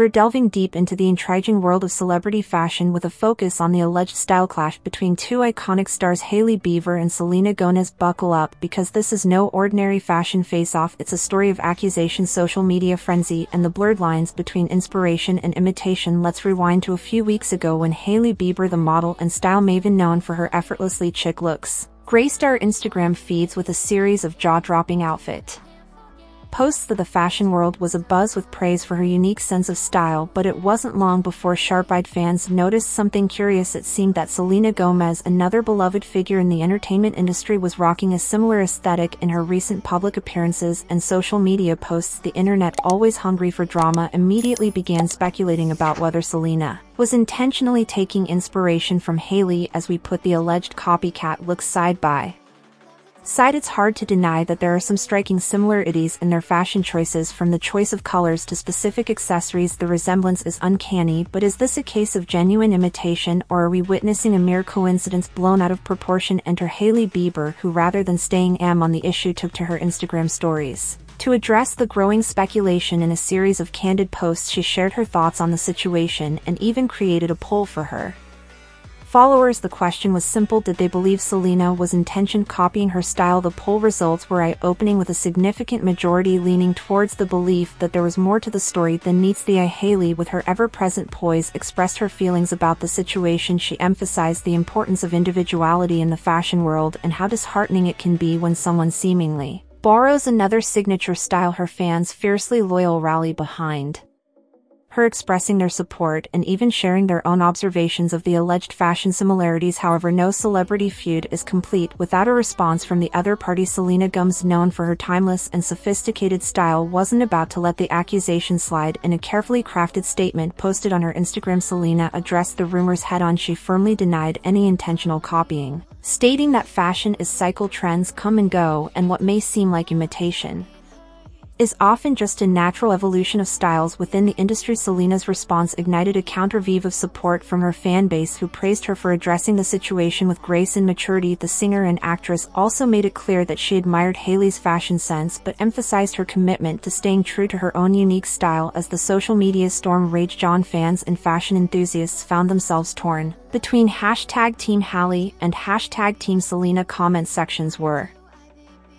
We're delving deep into the intriguing world of celebrity fashion with a focus on the alleged style clash between two iconic stars Hailey Bieber and Selena Gomez. Buckle up because this is no ordinary fashion face-off. It's a story of accusation, social media frenzy, and the blurred lines between inspiration and imitation. Let's rewind to a few weeks ago when Hailey Bieber, the model and style maven known for her effortlessly chic looks, graced our Instagram feeds with a series of jaw-dropping outfit posts that the fashion world was abuzz with praise for her unique sense of style but it wasn't long before sharp-eyed fans noticed something curious. It seemed that Selena Gomez another beloved figure in the entertainment industry was rocking a similar aesthetic in her recent public appearances and social media posts the internet always hungry for drama immediately began speculating about whether Selena was intentionally taking inspiration from Hailey as we put the alleged copycat looks side by Side it's hard to deny that there are some striking similarities in their fashion choices from the choice of colors to specific accessories. The resemblance is uncanny but is this a case of genuine imitation or are we witnessing a mere coincidence blown out of proportion? Enter Hailey Bieber who rather than staying am on the issue took to her Instagram stories. To address the growing speculation in a series of candid posts she shared her thoughts on the situation and even created a poll for her followers the question was simple. Did they believe Selena was intention copying her style the poll results were eye-opening with a significant majority leaning towards the belief that there was more to the story than meets the eye. Hailey with her ever-present poise expressed her feelings about the situation. She emphasized the importance of individuality in the fashion world and how disheartening it can be when someone seemingly borrows another signature style. Her fans fiercely loyal rally behind her expressing their support and even sharing their own observations of the alleged fashion similarities. However no celebrity feud is complete without a response from the other party. Selena Gomez known for her timeless and sophisticated style wasn't about to let the accusation slide. In a carefully crafted statement posted on her Instagram Selena addressed the rumors head-on she firmly denied any intentional copying, stating that fashion is cycle trends come and go and what may seem like imitation is often just a natural evolution of styles within the industry. Selena's response ignited a counter-wave of support from her fan base who praised her for addressing the situation with grace and maturity. The singer and actress also made it clear that she admired Hailey's fashion sense but emphasized her commitment to staying true to her own unique style as the social media storm raged John fans and fashion enthusiasts found themselves torn between hashtag Team Hailey and hashtag Team Selena comment sections were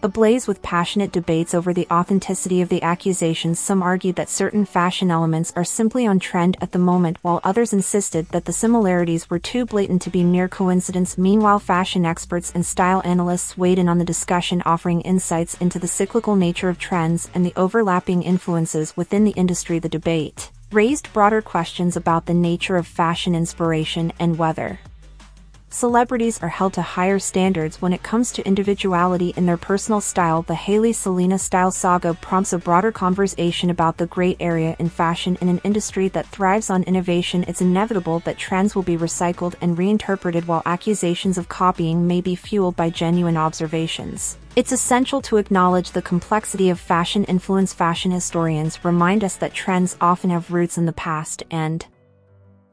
Ablaze with passionate debates over the authenticity of the accusations some argued that certain fashion elements are simply on trend at the moment while others insisted that the similarities were too blatant to be mere coincidence. Meanwhile fashion experts and style analysts weighed in on the discussion offering insights into the cyclical nature of trends and the overlapping influences within the industry. The debate raised broader questions about the nature of fashion inspiration and whether Celebrities are held to higher standards when it comes to individuality in their personal style. The Hailey Selena style saga prompts a broader conversation about the gray area in fashion in an industry that thrives on innovation. It's inevitable that trends will be recycled and reinterpreted while accusations of copying may be fueled by genuine observations. It's essential to acknowledge the complexity of fashion influence. Fashion historians remind us that trends often have roots in the past and,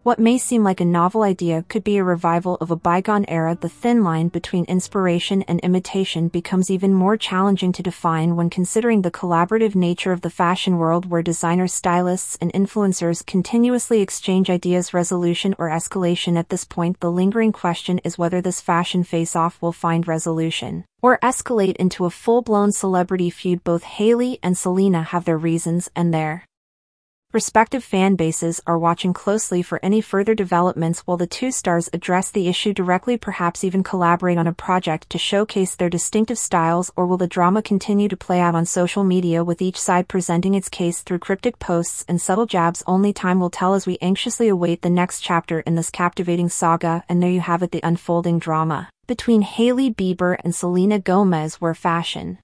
what may seem like a novel idea could be a revival of a bygone era. The thin line between inspiration and imitation becomes even more challenging to define when considering the collaborative nature of the fashion world where designers, stylists, and influencers continuously exchange ideas resolution or escalation at this point the lingering question is whether this fashion face-off will find resolution or escalate into a full-blown celebrity feud both Hailey and Selena have their reasons and their Respective fan bases are watching closely for any further developments while the two stars address the issue directly perhaps even collaborate on a project to showcase their distinctive styles or will the drama continue to play out on social media with each side presenting its case through cryptic posts and subtle jabs? Only time will tell as we anxiously await the next chapter in this captivating saga and there you have it the unfolding drama. Between Hailey Bieber and Selena Gomez where fashion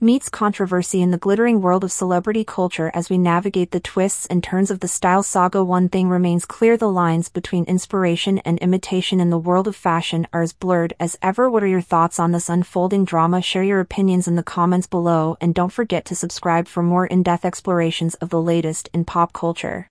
meets controversy in the glittering world of celebrity culture as we navigate the twists and turns of the style saga. One thing remains clear the lines between inspiration and imitation in the world of fashion are as blurred as ever. What are your thoughts on this unfolding drama? Share your opinions in the comments below and don't forget to subscribe for more in-depth explorations of the latest in pop culture